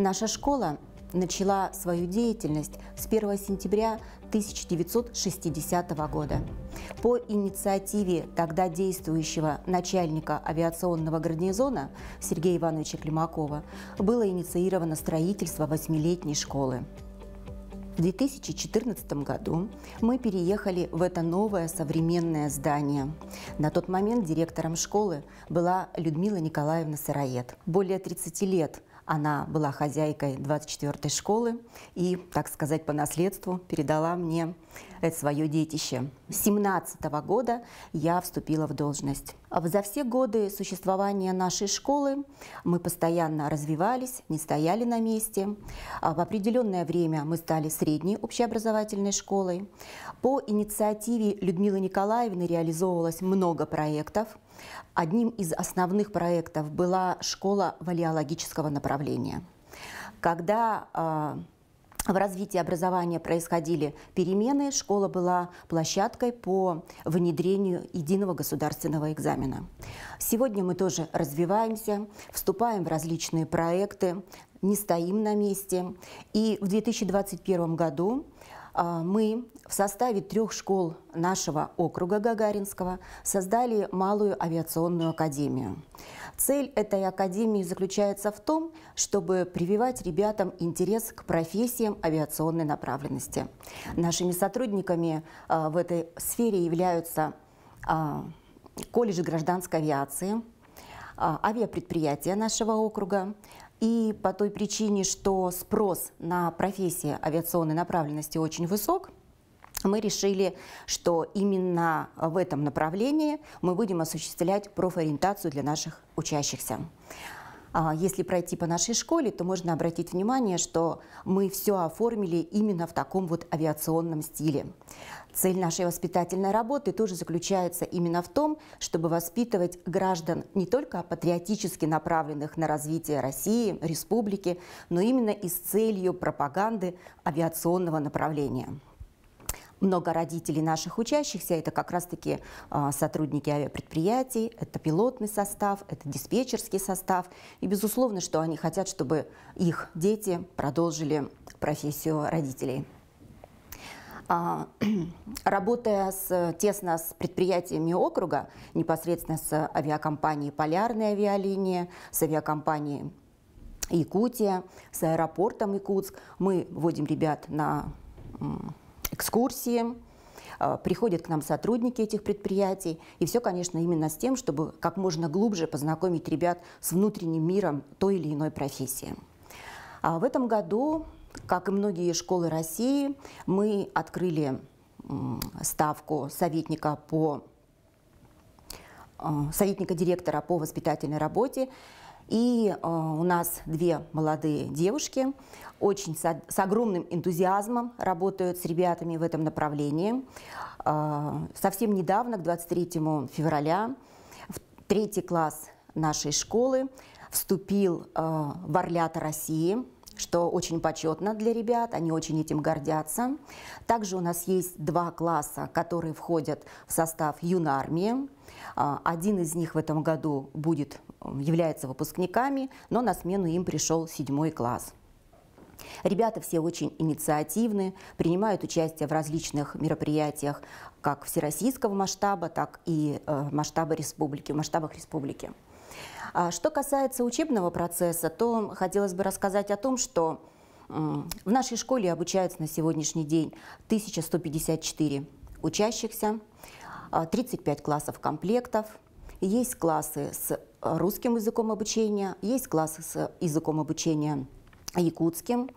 Наша школа начала свою деятельность с 1 сентября 1960 года. По инициативе тогда действующего начальника авиационного гарнизона Сергея Ивановича Климакова было инициировано строительство восьмилетней школы. В 2014 году мы переехали в это новое современное здание. На тот момент директором школы была Людмила Николаевна Сыроед. Более 30 лет она была хозяйкой 24-й школы и, так сказать, по наследству передала мне это свое детище. С 17 года я вступила в должность. За все годы существования нашей школы мы постоянно развивались, не стояли на месте. А в определенное время мы стали средней общеобразовательной школой. По инициативе Людмилы Николаевны реализовывалось много проектов. Одним из основных проектов была школа валиологического направления. Когда а, в развитии образования происходили перемены, школа была площадкой по внедрению единого государственного экзамена. Сегодня мы тоже развиваемся, вступаем в различные проекты, не стоим на месте. И в 2021 году а, мы в составе трех школ нашего округа Гагаринского создали малую авиационную академию. Цель этой академии заключается в том, чтобы прививать ребятам интерес к профессиям авиационной направленности. Нашими сотрудниками а, в этой сфере являются а, колледж гражданской авиации, авиапредприятия нашего округа, и по той причине, что спрос на профессии авиационной направленности очень высок, мы решили, что именно в этом направлении мы будем осуществлять профориентацию для наших учащихся. А, если пройти по нашей школе, то можно обратить внимание, что мы все оформили именно в таком вот авиационном стиле. Цель нашей воспитательной работы тоже заключается именно в том, чтобы воспитывать граждан не только патриотически направленных на развитие России, республики, но именно и с целью пропаганды авиационного направления много родителей наших учащихся, это как раз-таки а, сотрудники авиапредприятий, это пилотный состав, это диспетчерский состав. И безусловно, что они хотят, чтобы их дети продолжили профессию родителей. А, работая с, тесно с предприятиями округа, непосредственно с авиакомпанией «Полярная авиалиния», с авиакомпанией Якутия, с аэропортом Якутск, мы вводим ребят на экскурсии, а, приходят к нам сотрудники этих предприятий. И все, конечно, именно с тем, чтобы как можно глубже познакомить ребят с внутренним миром той или иной профессии. А в этом году, как и многие школы России, мы открыли ставку советника по а, советника директора по воспитательной работе и э, у нас две молодые девушки очень с, с огромным энтузиазмом работают с ребятами в этом направлении. Э, совсем недавно, к 23 февраля, в третий класс нашей школы вступил э, в Орлята России, что очень почетно для ребят, они очень этим гордятся. Также у нас есть два класса, которые входят в состав юнармии. Один из них в этом году будет являются выпускниками, но на смену им пришел седьмой класс. Ребята все очень инициативны, принимают участие в различных мероприятиях как всероссийского масштаба, так и э, масштаба республики, в масштабах республики. А что касается учебного процесса, то хотелось бы рассказать о том, что в нашей школе обучаются на сегодняшний день 1154 учащихся, 35 классов комплектов, есть классы с русским языком обучения, есть классы с языком обучения якутским.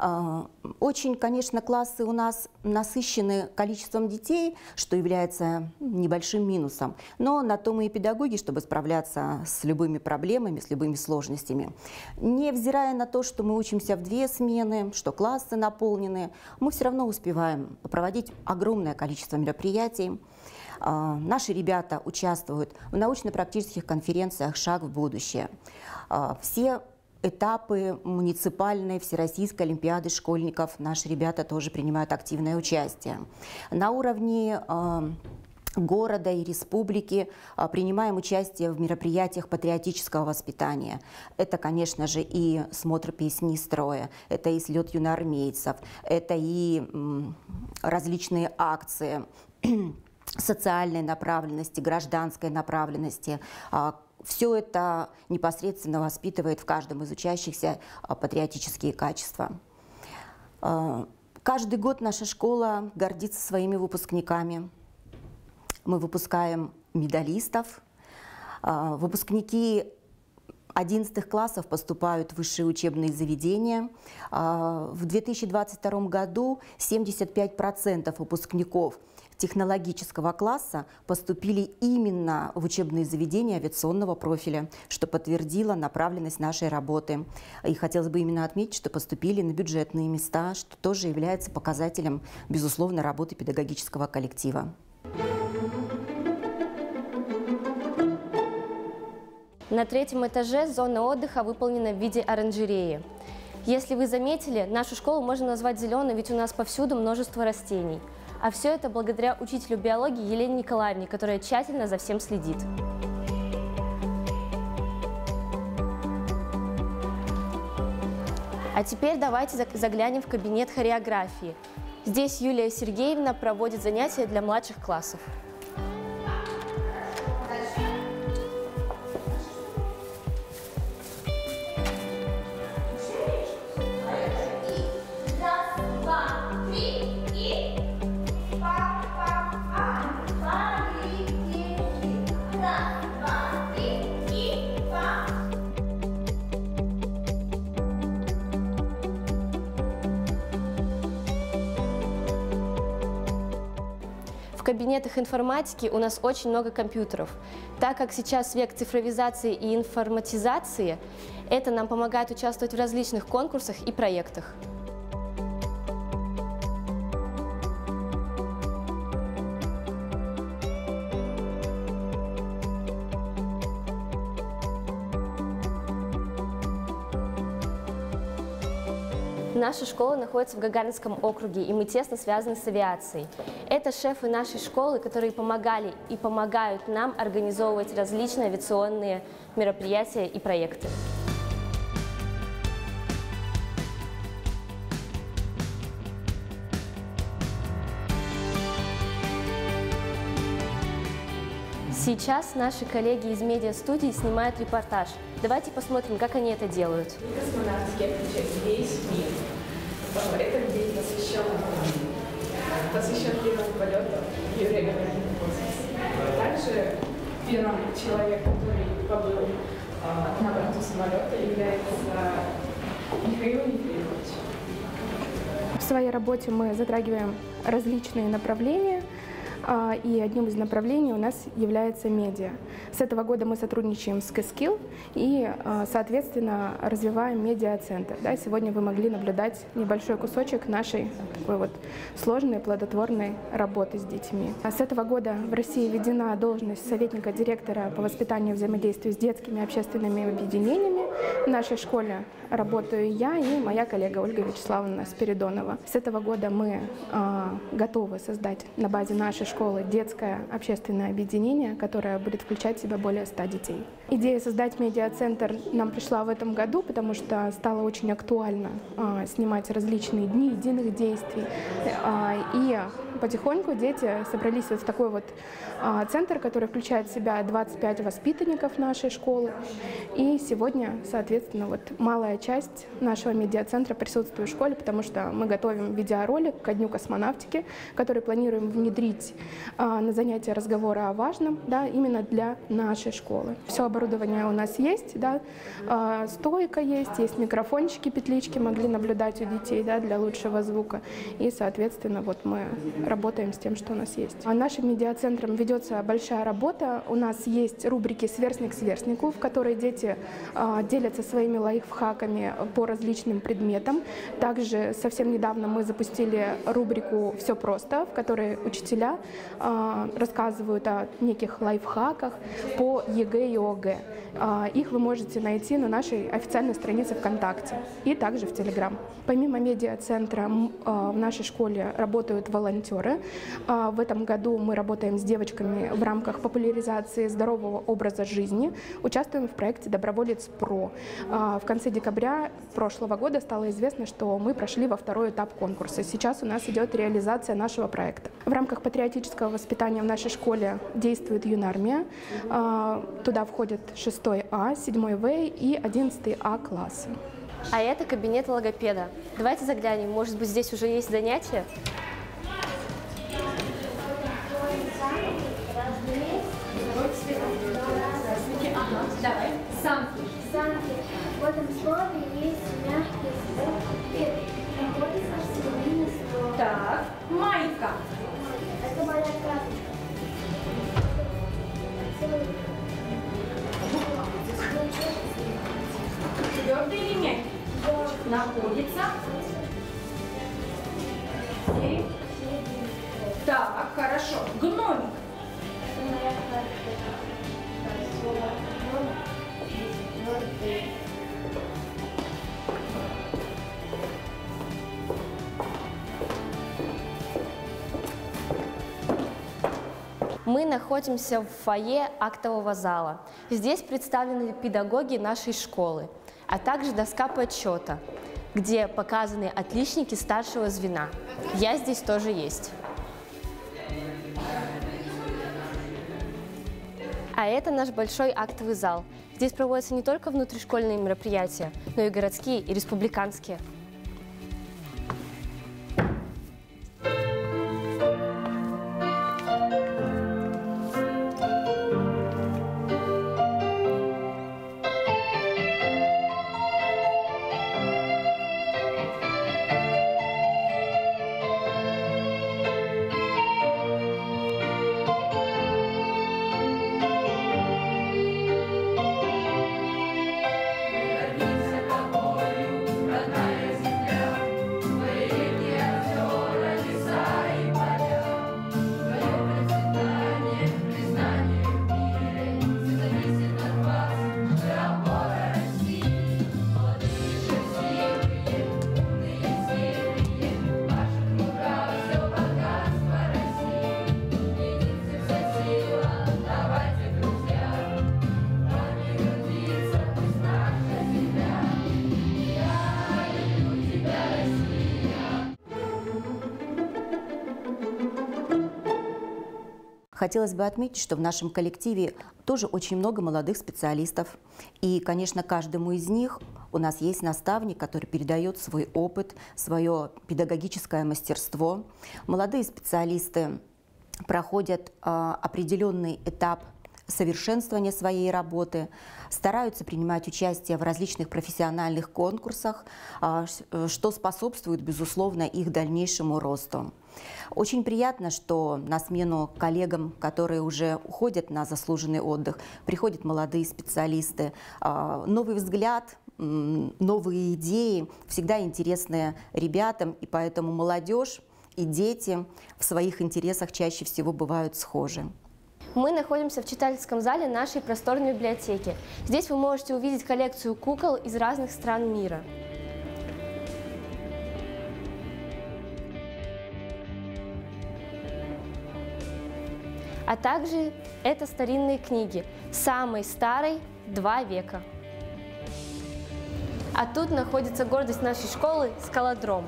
А, очень, конечно, классы у нас насыщены количеством детей, что является небольшим минусом. Но на то мы и педагоги, чтобы справляться с любыми проблемами, с любыми сложностями. Невзирая на то, что мы учимся в две смены, что классы наполнены, мы все равно успеваем проводить огромное количество мероприятий. А, наши ребята участвуют в научно-практических конференциях «Шаг в будущее». А, все этапы муниципальной Всероссийской Олимпиады школьников наши ребята тоже принимают активное участие. На уровне а, города и республики а, принимаем участие в мероприятиях патриотического воспитания. Это, конечно же, и смотр песни строя, это и слет юноармейцев, это и различные акции социальной направленности, гражданской направленности. А, Все это непосредственно воспитывает в каждом из учащихся а, патриотические качества. Каждый год наша школа гордится своими выпускниками. Мы выпускаем медалистов. А, выпускники 11 классов поступают в высшие учебные заведения. А, в 2022 году 75% выпускников технологического класса поступили именно в учебные заведения авиационного профиля, что подтвердило направленность нашей работы. И хотелось бы именно отметить, что поступили на бюджетные места, что тоже является показателем, безусловно, работы педагогического коллектива. На третьем этаже зона отдыха выполнена в виде оранжереи. Если вы заметили, нашу школу можно назвать зеленой, ведь у нас повсюду множество растений. А все это благодаря учителю биологии Елене Николаевне, которая тщательно за всем следит. А теперь давайте заглянем в кабинет хореографии. Здесь Юлия Сергеевна проводит занятия для младших классов. Кабинетах информатики у нас очень много компьютеров. Так как сейчас век цифровизации и информатизации, это нам помогает участвовать в различных конкурсах и проектах. Наша школа находится в Гагаринском округе, и мы тесно связаны с авиацией. Это шефы нашей школы, которые помогали и помогают нам организовывать различные авиационные мероприятия и проекты. Сейчас наши коллеги из медиа-студии снимают репортаж. Давайте посмотрим, как они это делают. Космонавтики отвечает весь мир. Этот день посвящен, посвящен первому полету Юрия Гагарина. Также первым человеком, который побыл э, на борту самолета, является Михаил Ефремович. В своей работе мы затрагиваем различные направления – а, и одним из направлений у нас является медиа. С этого года мы сотрудничаем с Кэскилл и, а, соответственно, развиваем медиа-центр. Да, сегодня вы могли наблюдать небольшой кусочек нашей такой вот сложной, плодотворной работы с детьми. А с этого года в России введена должность советника директора по воспитанию и взаимодействию с детскими общественными объединениями. В нашей школе работаю я и моя коллега Ольга Вячеславовна Спиридонова. С этого года мы э, готовы создать на базе нашей школы детское общественное объединение, которое будет включать в себя более 100 детей. Идея создать медиацентр нам пришла в этом году, потому что стало очень актуально а, снимать различные дни единых действий. А, и потихоньку дети собрались вот в такой вот а, центр, который включает в себя 25 воспитанников нашей школы. И сегодня, соответственно, вот малая часть нашего медиацентра присутствует в школе, потому что мы готовим видеоролик ко Дню космонавтики, который планируем внедрить а, на занятия разговора о важном, да, именно для нашей школы. Все оборудование у нас есть, да, а, стойка есть, есть микрофончики, петлички, могли наблюдать у детей, да, для лучшего звука. И, соответственно, вот мы работаем с тем, что у нас есть. А нашим медиацентром ведется большая работа. У нас есть рубрики «Сверстник сверстнику», в которой дети а, делятся своими лайфхаками по различным предметам. Также совсем недавно мы запустили рубрику «Все просто», в которой учителя а, рассказывают о неких лайфхаках по ЕГЭ и ОГЭ. А, их вы можете найти на нашей официальной странице ВКонтакте и также в Телеграм. Помимо медиа-центра в нашей школе работают волонтеры. В этом году мы работаем с девочками в рамках популяризации здорового образа жизни. Участвуем в проекте «Доброволец ПРО». В конце декабря прошлого года стало известно, что мы прошли во второй этап конкурса. Сейчас у нас идет реализация нашего проекта. В рамках патриотического воспитания в нашей школе действует юнармия. А, туда входят 6 А, 7 В и 11 А классы. А это кабинет логопеда. Давайте заглянем, может быть, здесь уже есть занятия? Давай. Самки. Самки. В этом слове есть мягкий звук. Находится в середине слова. Так. Майка. Это моя карточка. Твердый или мягкий? Находится. Середине. Так, хорошо. Гномик. Находимся в фойе актового зала. Здесь представлены педагоги нашей школы, а также доска подсчета, где показаны отличники старшего звена. Я здесь тоже есть. А это наш большой актовый зал. Здесь проводятся не только внутришкольные мероприятия, но и городские и республиканские. Хотелось бы отметить, что в нашем коллективе тоже очень много молодых специалистов. И, конечно, каждому из них у нас есть наставник, который передает свой опыт, свое педагогическое мастерство. Молодые специалисты проходят э, определенный этап совершенствования своей работы, стараются принимать участие в различных профессиональных конкурсах, э, что способствует, безусловно, их дальнейшему росту. Очень приятно, что на смену коллегам, которые уже уходят на заслуженный отдых, приходят молодые специалисты. А, новый взгляд, новые идеи всегда интересны ребятам, и поэтому молодежь и дети в своих интересах чаще всего бывают схожи. Мы находимся в читательском зале нашей просторной библиотеки. Здесь вы можете увидеть коллекцию кукол из разных стран мира. А также это старинные книги, самой старой – два века. А тут находится гордость нашей школы – скалодром.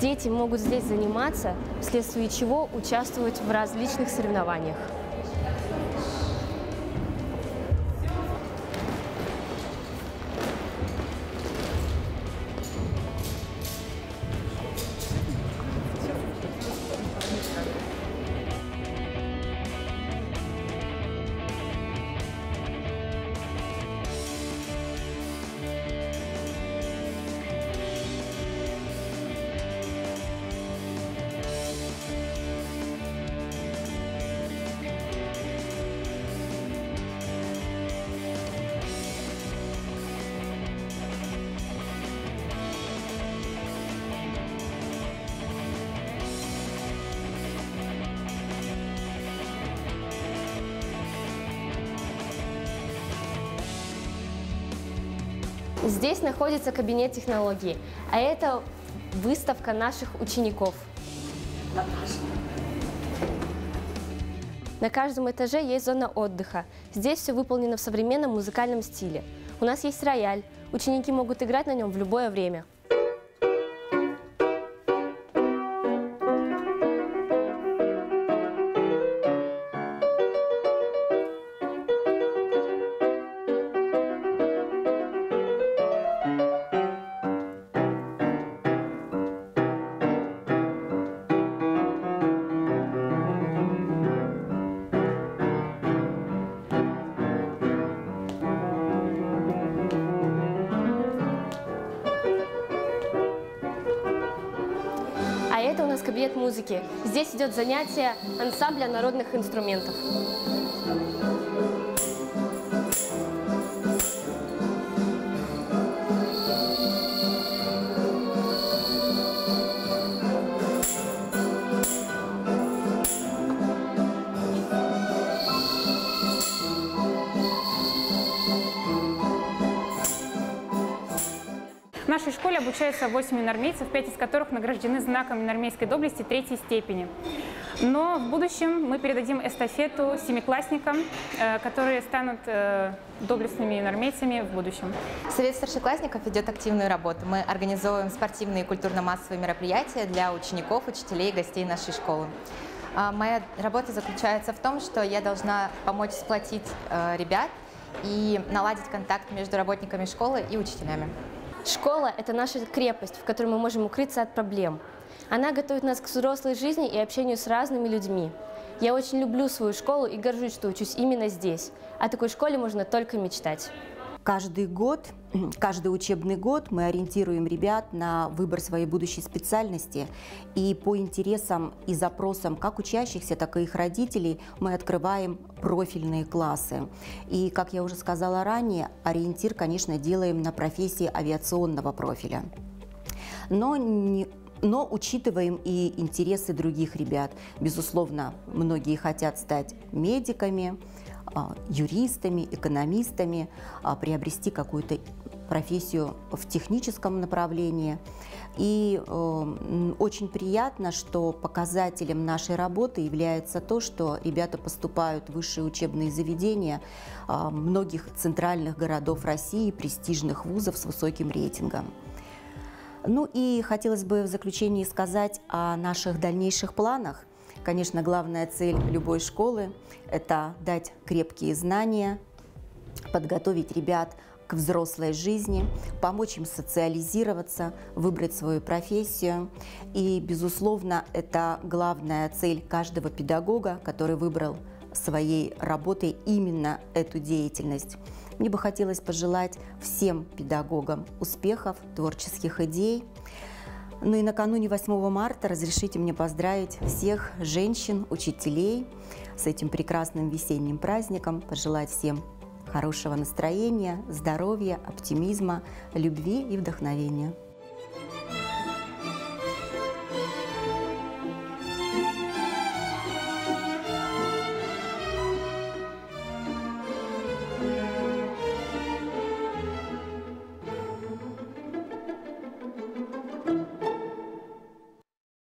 Дети могут здесь заниматься, вследствие чего участвовать в различных соревнованиях. Здесь находится кабинет технологий, а это выставка наших учеников. На каждом этаже есть зона отдыха. Здесь все выполнено в современном музыкальном стиле. У нас есть рояль. Ученики могут играть на нем в любое время. Музыки. Здесь идет занятие ансамбля народных инструментов. Нашей школе обучаются 8 минармейцев, 5 из которых награждены знаком минармейской доблести третьей степени. Но в будущем мы передадим эстафету семиклассникам, э, которые станут э, доблестными минармейцами в будущем. Совет старшеклассников ведет активную работу. Мы организовываем спортивные и культурно-массовые мероприятия для учеников, учителей и гостей нашей школы. А, Моя работа заключается в том, что я должна помочь сплотить э, ребят и наладить контакт между работниками школы и учителями. Школа – это наша крепость, в которой мы можем укрыться от проблем. Она готовит нас к взрослой жизни и общению с разными людьми. Я очень люблю свою школу и горжусь, что учусь именно здесь. О такой школе можно только мечтать. Каждый год, каждый учебный год мы ориентируем ребят на выбор своей будущей специальности. И по интересам и запросам как учащихся, так и их родителей мы открываем профильные классы. И, как я уже сказала ранее, ориентир, конечно, делаем на профессии авиационного профиля. Но не но учитываем и интересы других ребят. Безусловно, многие хотят стать медиками, юристами, экономистами, а, приобрести какую-то профессию в техническом направлении. И э, очень приятно, что показателем нашей работы является то, что ребята поступают в высшие учебные заведения а, многих центральных городов России, престижных вузов с высоким рейтингом. Ну и хотелось бы в заключении сказать о наших дальнейших планах. Конечно, главная цель любой школы – это дать крепкие знания, подготовить ребят к взрослой жизни, помочь им социализироваться, выбрать свою профессию. И, безусловно, это главная цель каждого педагога, который выбрал своей работой именно эту деятельность. Мне бы хотелось пожелать всем педагогам успехов, творческих идей. Ну и накануне 8 марта разрешите мне поздравить всех женщин, учителей с этим прекрасным весенним праздником, пожелать всем хорошего настроения, здоровья, оптимизма, любви и вдохновения.